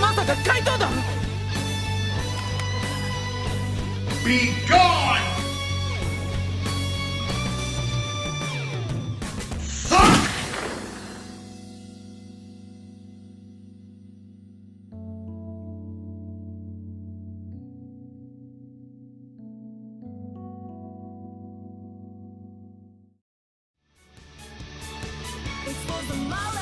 また怪盗だ Be gone! It's for the love